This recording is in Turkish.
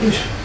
Buyur.